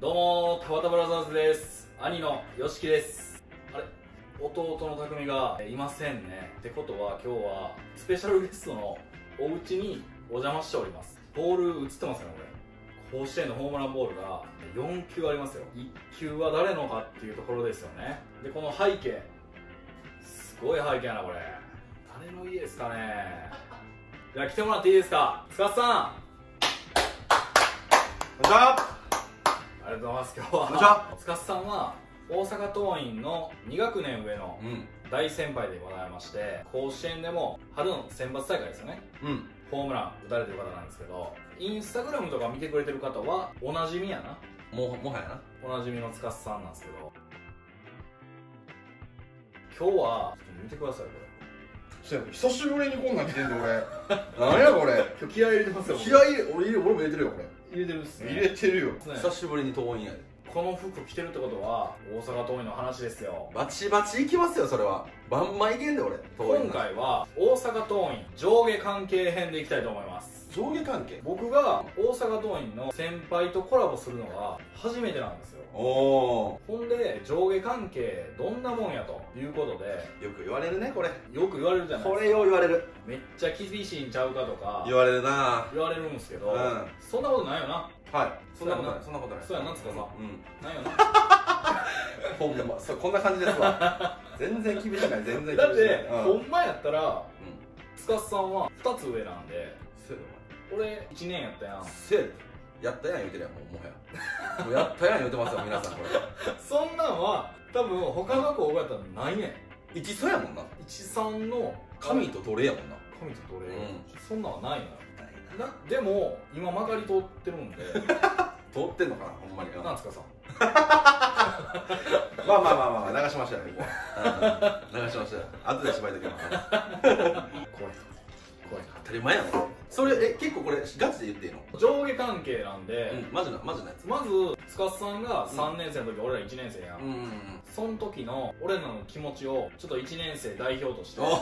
どうも田畑ブラザーズです。兄のよしきです。あれ弟の匠がいませんね。ってことは今日はスペシャルゲストのお家にお邪魔しております。ボール映ってますかねこれ。甲子園のホームランボールが4球ありますよ。1球は誰のかっていうところですよね。でこの背景。すごい背景やなこれ。誰の家ですかね。じゃあ来てもらっていいですか。塚さん。こんにちは。ありがとうございます今日は。こんにちは。塚さんは大阪桐蔭の2学年上のうん。大先輩でございまして甲子園でも春の選抜大会ですよね。うん。ホームラン打たれてる方なんですけどインスタグラムとか見てくれてる方はおなじみやな。ももはやな。おなじみの塚さんなんですけど。今日はちょっと見てくださいこそや久しぶりにこんなん来てんで俺。何やこれ。れ今日気合い入れてますよ気合い入れ俺俺も入れてるよこれ入れてるっすね。入れてるよ。ね。久しぶりに遠いんやで。この服着てるってことは大阪桐蔭の話ですよ。バチバチいきますよそれは。バンバンいけんで俺。今回は大阪桐蔭上下関係編でいきたいと思います上下関係。僕が大阪桐蔭の先輩とコラボするのが初めてなんですよ。おおほんで上下関係どんなもんやと。いうことで。よく言われるねこれ。よく言われるじゃないこれよう言われる。めっちゃ厳しいんちゃうかとか。言われるな。言われるんですけど、うん。そんなことないよな。はい。そんなことない。そんなことない。そうやなつかさ。んうん。ないよな。ほんまそうこんな感じですわ。全然厳しくない。全然厳しくない。だって、うん。ほんまやったらうん。司さんは2つ上なんで。せやで俺1年やったやん。せやで。やったやん言うてるやんもうもはや。もうやったやん言うてますよ皆さんこれ。そんなんは多分他の高校やったらないねん。一緒やもんな。13の神と奴隷やもんな。神と奴隷、うん。そんなんはないのよな。でも今まかり通ってるんで。通ってんのかなほんまに。なんつかさん？まあまあまあまあ流しましたよここは。うん。流しましたよ。後で縛りときます怖い怖い当たり前やろそれえ結構これガチで言っていいの？上下関係なんで、うんマジなマジなやつ。まず司さんが3年生の時、俺ら1年生やん、うんうんうん。その時の俺らの気持ちをちょっと1年生代表としてお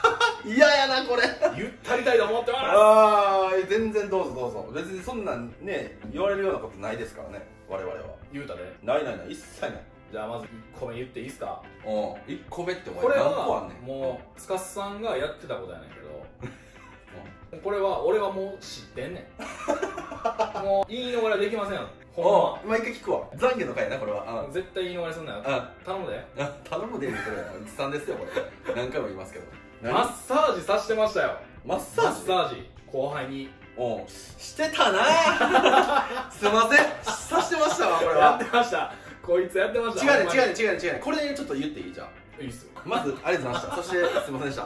嫌やなこれ。言ったりたいと思ってます。ああ全然どうぞどうぞ。別にそんなんね言われるようなことないですからね我々は。言うたで。ないないない一切ない。じゃあまず1個目言っていいっすか？うん1個目ってお前これ何個あはんねん。もう司さんがやってたことやねんけど これは俺はもう知ってんねん。もう言い逃れできませんよ。おほう毎回聞くわ。懺悔の回やなこれは。んま絶対言い逃れすんなよ。あ頼むで。あ頼むで言うてるやん。一さんですよこれ。何回も言いますけど。マッサージさしてましたよ。マッサマージ？ッサージ。後輩に。おう。してたな。すいません。さしてましたわこれは。やってました。こいつやってました。違うね違うね違うね違うね。これちょっと言っていい？じゃんいいっすよ。まずありがとうございました。そしてすいませんでした。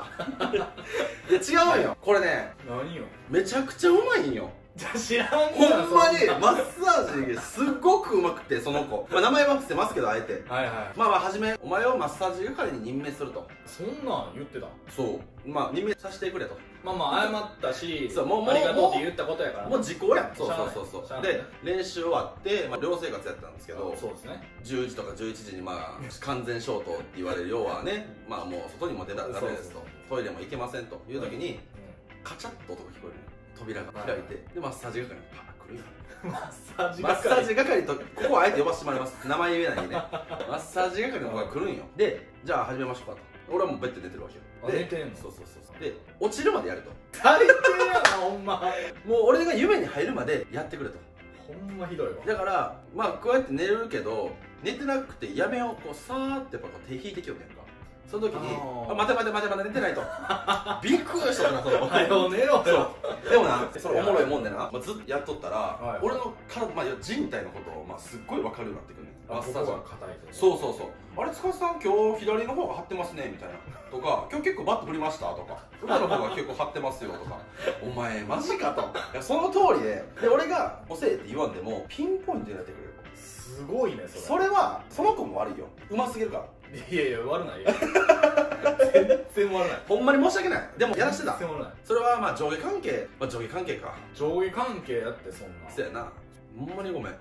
いや違うんよ。これね何よ。めちゃくちゃうまいんよ知らんほがんまにマッサージすっごくうまくてその子、まあ、名前は伏せますけどあえて。はいはい。まあまあ初めお前をマッサージ係に任命すると。そんなん言ってた？そう。まあ任命させてくれと。まあまあ謝ったしそうもうもうありがとうって言ったことやから。もう時効やん。そうそうそうそう。で練習終わって、まあ、寮生活やったんですけどそうですね。10時とか11時にまあ完全消灯って言われる要はねまあもう外にも出たらダメですと。トイレも行けませんという時に、うカチャッと音が聞こえる扉が開いてでマッサージ係にパー来るよん マッサージマッサージ係とここはあえて呼ばせてもらいます。名前言えないんでね。マッサージ係の方が来るんよ。でじゃあ始めましょうかと。俺はもうベッドで寝てるわけよ。であ寝てんの？そうそうそうそう。で落ちるまでやると。最低やなほんま。もう俺が夢に入るまでやってくれと。ほんまひどいわ。だからまあこうやって寝るけど寝てなくてやめようこうさーってやっぱこう手引いてきようやんかその時にあ待て待て待て待て寝てないと。びっくりしたなその。はよ寝ろよ。でもなそれおもろいもんでな、まあ、ずっとやっとったら、はい俺の体、まあ、人体のことを、まあ、すっごい分かるようになってくるね。んマあッサージが硬いとそうそうそう。あれ塚地さん今日左の方が張ってますねみたいなとか。今日結構バット振りましたとか。裏の方が結構張ってますよとか。お前マジかと。いやその通りで。で俺が「押せ」って言わんでもピンポイントでやってくれるすごいねそれ。それはその子も悪いよ。うますぎるから。いやいや悪ないよ。全然悪ない。ほんまに申し訳ない。でもやらしてた。全然悪ない。それはまあ上下関係まあ上下関係か。上下関係やってそんな。そやな。ほんまにごめん。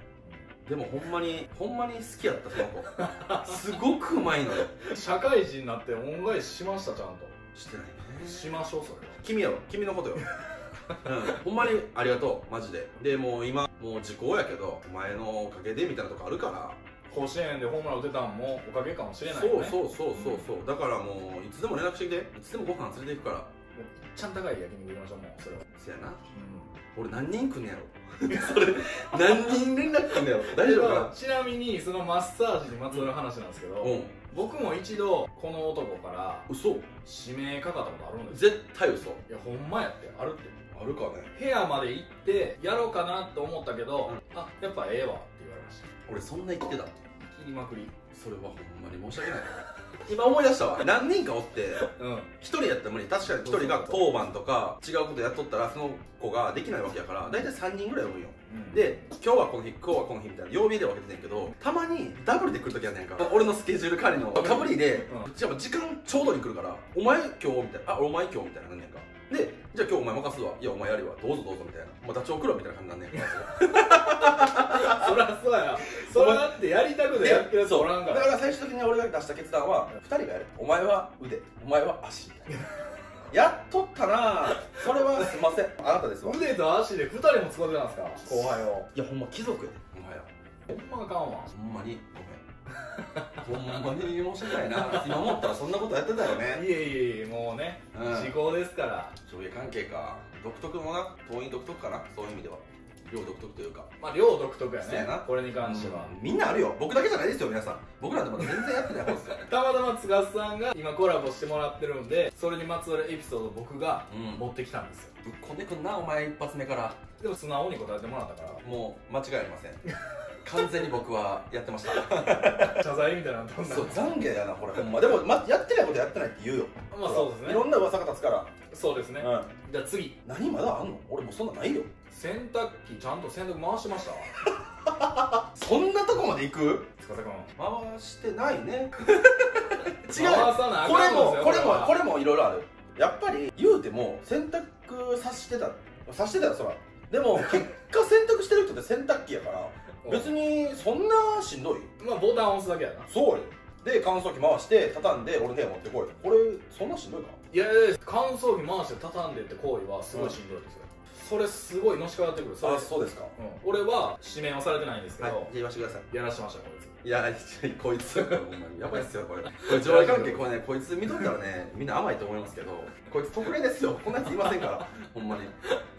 でもほんまにほんまに好きやったその子。すごくうまいのよ。社会人になって恩返ししましたちゃんと。してないね。しましょうそれは。君やろ。君のことよ。うん、ほんまにありがとう。マジで。でもう今もう時効やけどお前のおかげでみたいなとこあるから。甲子園でホームラン打てたんもおかげかもしれないそうよねそうそうそう。そうだからもういつでも連絡してきていつでもご飯連れて行くから。めっちゃ高い焼肉行きましょうもうそれは。そやな。う俺何人来んねやろ。それ何人連絡来んねやろ。大丈夫か ちなみにそのマッサージにまつわる話なんですけど、なうん僕も一度この男から嘘。指名かかったことあるんですよ。絶対嘘。いやほんまやってあるって。あるかね。部屋まで行ってやろうかなと思ったけど、うん。あやっぱええわって言われました。俺そんな言ってた切りまくり。それはほんまに申し訳ない今思い出したわ。何人かおってうん。一人やったら無理。確かに一人が当番とか違うことやっとったらその子ができないわけやから大体3人ぐらいおるんよ。で今日はこの日今日はこの日みたいな曜日で分けてんねんけどたまにダブルで来る時あんねんか俺のスケジュール管理のかぶりで、うん。じゃあ時間ちょうどに来るからお前今日みたいなあお前今日みたいななんねんか。でじゃあ今日お前任すわ。いやお前やるわ。どうぞどうぞみたいな、まあ、ダチョウ黒みたいな感じなんねん。かそりゃそうや。それだってやりたくてやってるやつおらんから。だから最終的に俺が出した決断は2人がやる。お前は腕。お前は足。みたいな。やっとったな。それはすいません。あなたですわ。い腕と足で2人も使ってたんですか。後輩を。やほんま貴族やで。お前や。ほんまあかんわ。ほんまに。ごめん ほんまに申し訳ないな。今思ったらそんなことやってたよね。いえいえいえもうね、うん。時効ですから。上下関係か。独特のな党員独特かなそういう意味では両独特というか。まあ量独特やそうやな。ねこれに関しては、うん。みんなあるよ。僕だけじゃないですよ皆さん。僕なんてまだ全然やってない方ですよ。たまたま塚さんが今コラボしてもらってるんでそれにまつわるエピソードを僕がうん。持ってきたんですよ。ぶっこんでくんなお前一発目から。でも素直に答えてもらったから。もう間違いありません。完全に僕はやってました。謝罪みたいなのどんな。そう懺悔やなこれ。ほんま。でも、ま、やってないことやってないって言うよ。まあそうですね。いろんな噂が立つから。そうですね、うん。じゃあ次。何まだあんの？俺もうそんなんないよ洗濯機ちゃんと洗濯回してました？そんなとこまで行く？塚田君。回してないね。違うこれもこれもは。これもいろいろある。やっぱり言うても洗濯さしてた。さしてたよそらでも 結果洗濯してる人って洗濯機やから別にそんなしんどい。まあボタン押すだけやな。そうよ。で乾燥機回して畳んで俺の部屋持ってこい。これそんなしんどいか？いやいや乾燥機回して畳んでって行為はすごいしんどいですよ、それすごいのしかかってくるあそうですかうん、俺は指名はされてないんですけど、はい言わせてくださいやらしてましたこいついや、こいつ、やばいっすよ、これ。これ、上下関係、これね、こいつ見とったらね、みんな甘いと思いますけど、こいつ特例ですよ。こんなやついませんから、ほんまに。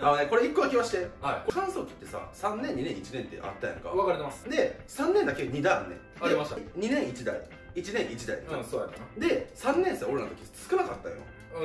あのね、これ一個だけ言わして。は乾燥機ってさ、3年、2年、1年ってあったやんかい。分かれてますで、3年だけ2台あんねん。ありました2年1台。1年1台。うんそうやったで、3年生俺らの時少なかったよ。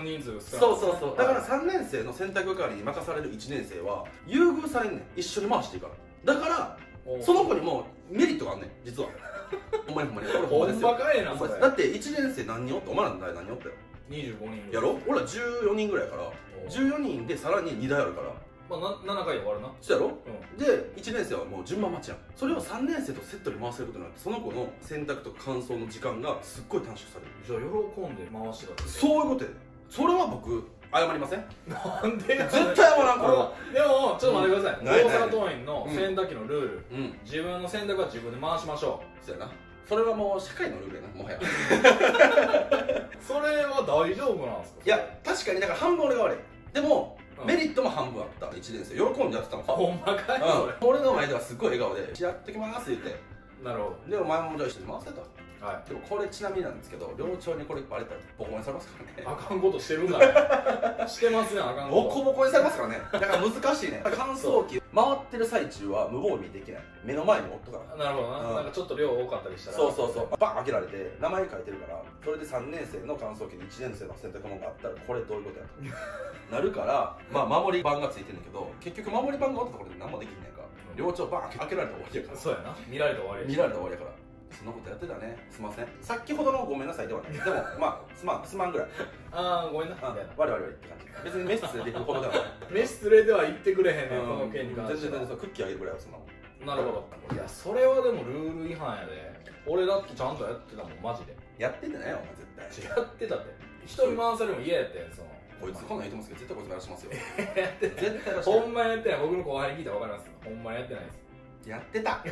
人数少ないそうそうそう。だからはい3年生の洗濯係に任される1年生は、優遇されんねん。一緒に回していいから。だから、おその子にもメリットがあんねん、実は。ほんまにほんまに。これほんまですよ。まかいなそれ。だって1年生何人おってお前らの代何人おったよ？25人。やろ？俺ら14人ぐらいやから。14人でさらに2台あるから。まあな7回で終わるな。そうやろ？うん。で1年生はもう順番待ちやん。それを3年生とセットに回せることになってその子の洗濯と乾燥の時間がすっごい短縮される。じゃあ喜んで回してたってそういうことやでそれは僕謝りません。なんで絶対謝らんこれは。でもちょっと待ってください、大阪桐蔭の洗濯機のルール、うん。自分の洗濯は自分で回しましょそうやな。それはもう社会のルールやなもはや。う それは大丈夫なんですか？いや確かにだから半分俺が悪い。でも、うん。メリットも半分あった。1年生喜んでやってたの。ほんまかい？そうん、俺の前ではすっごい笑顔で「やってきます」言って。れなるほでお前もじゃあ一緒に回せと。どはい。でもこれちなみになんですけど寮長にこれバレたらボコボコにされますからね。あかんことしてるんだね。してますねあかんボこコボコにされますからね。だから難しいね。乾燥機回ってる最中は無防備にできない。目の前におっとからとなるほどな、うん。なんかちょっと量多かったりしたら。そうそうそう。バン開けられて名前書いてるからそれで3年生の乾燥機で1年生の洗濯物があったらこれどういうことやと。なるからまあ守り板がついてるんだけど結局守り板がおったところで何もできんねんか。寮長バン開けられたら終わりやから。そうやな。見られて終わりやし。見られたら終わりやからそんなことやってたね。すいません。先ほどのごめんなさいではない。でもまあすまんすまんぐらい。ああごめんな。みあたいな。我々って感じ。別にメス連れていくほどでは。ない飯連れでは言ってくれへんねんこの件に関全して全然クッキーあげるぐらいはそんなもん。なるほど。いやそれはでもルール違反やで。俺だってちゃんとやってたもんマジで。やってんじゃないよお前絶対。やってたって。人に回されるの嫌やってんその。こいつこんなん言ってますけど絶対こいつ鳴らしますよ。やってない。絶対ほんまやってない。僕の後輩に聞いたら分かります。ほんまにやってないですやってた。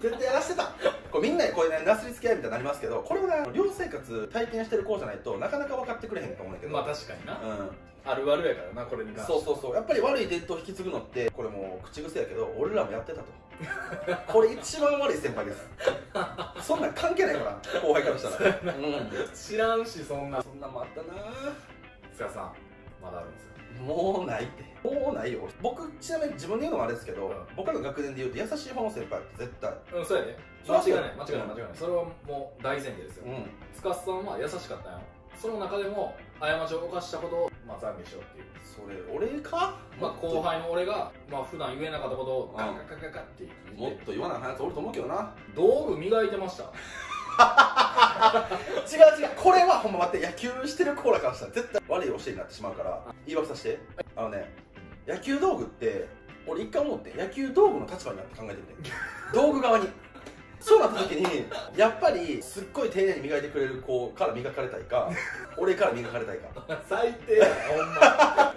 絶対やらしてた。これみんなにこれねなすりつけ合いみたいになりますけどこれはね寮生活体験してる子じゃないとなかなか分かってくれへんと思うんだけど。まあ確かにな。うん。あるあるやからなこれに関して。そうそうそう。やっぱり悪い伝統を引き継ぐのってこれもう口癖やけど俺らもやってたと。これ一番悪い先輩です。そんなん関係ないから後輩からしたら。うん。知らんしそんな。そんなんもあったな。塚さんまだあるんですよもうないって。もうないよ。僕ちなみに自分で言うのもあれですけど、うん。僕らの学年で言うと優しい方の先輩って絶対。うんそうやでそうそう間違いない間違いない間違いない。それはもう大前提ですよ。うん。塚さんは優しかったんよその中でも過ちを犯したことをまあ懺悔しようっていう。それ俺か？まあ後輩の俺がまあ普段言えなかったことをうん。ガンガンガンガンって言もっと言わないやつおると思うけどな道具磨いて。ました違う違うこれはほんま待って野球してるコーラからしたら絶対悪い教えになってしまうから言い訳させて。あのね野球道具って俺一回思って野球道具の立場になって考えてみて。道具側にそうなった時にやっぱりすっごい丁寧に磨いてくれる子から磨かれたいか 俺から磨かれたいか。最低やなほんま。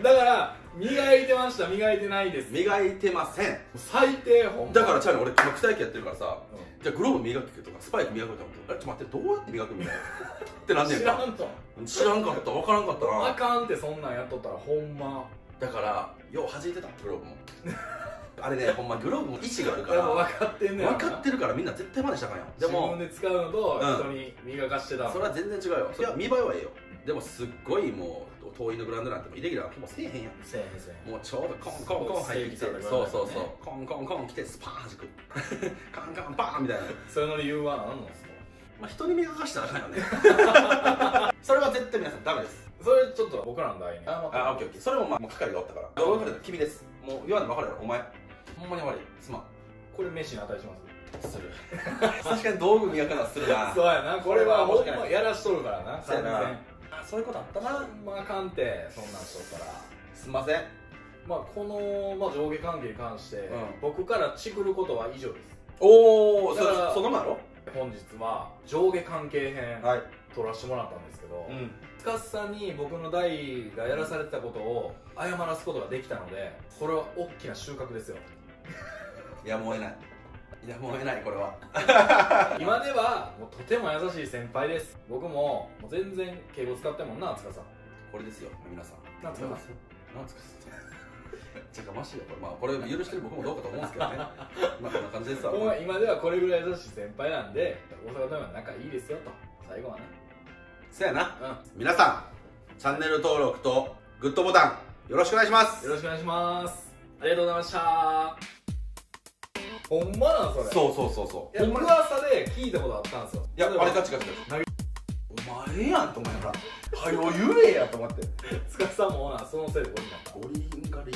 だから磨いてました磨いてないです。磨いてません。最低ほんま。だからちゃうねん俺今草野球やってるからさうじゃあグローブ磨くとかスパイク磨くとかあれちょっと待ってどうやって磨くみたいな。ってなんんねんか。知らんと。知らんかった分からんかったな。あかんってそんなんやっとったらほんま。だからよう弾いてたグローブも あれねほんまグローブも位置があるから分かってんねや分かってるからみんな絶対真似したかんよで自も分で使うのとうん。人に磨かしてたの。それは全然違うよ。それは見栄えはいいよ。でもすっごいもう遠いのグラウンドなんてもうイレギュラーほぼせえへんやん。せえへんせえへん。もうちょうどコンコンコン入ってきてそうそうそう。コンコンコン来てスパーン弾くカンカンバーンみたいなそれの理由は何なんですか？まあ人に磨かしたらあかんよね。それは絶対皆さんダメです。それちょっと僕らの代に。あ、オッケーオッケー。それもまあ、もう係がおったから。動画か君です。もう言わんでも分かるやろ、お前。ほんまに悪い。すまん。これ飯に値します？する。確かに道具磨くのはするな。そうやなこれはほんまやらしとるからなそうやそういうことあったほな。んまあかんてそんなんしとったらすんません。まあこの、まあ、上下関係に関して、ん僕からチクることは以上ですおー、だからそそのまろ？本日は上下関係編はい。撮らせてもらったんですけど、ん。塚さんに僕の代がやらされてたことを謝らすことができたのでこれは大きな収穫ですよ やむを得ない。やむを得ない、これは。今ではもうとても優しい先輩です僕ももう全然敬語使ってんもんな塚さんこれですよ、皆さん。なんつかなんつか ちゃかましいよ、これ。まあ、これ許してる僕もどうかと思うんですけどね。まあ、こんな感じですわ。今ではこれぐらい優しい先輩なんで大阪とは仲いいですよと最後はねそやな。う皆さん、チャンネル登録とグッドボタン、よろしくお願いしますんよ。ろしくお願いしますありがとうございましたほんまなんそれそうそうそうそう。いや噂で聞いたことあったんですよいや、あれガチガチガチ。お前やんと思いながら、はよ言えやと思って。塚さんもほなそのせいでこうになったゴリンガリ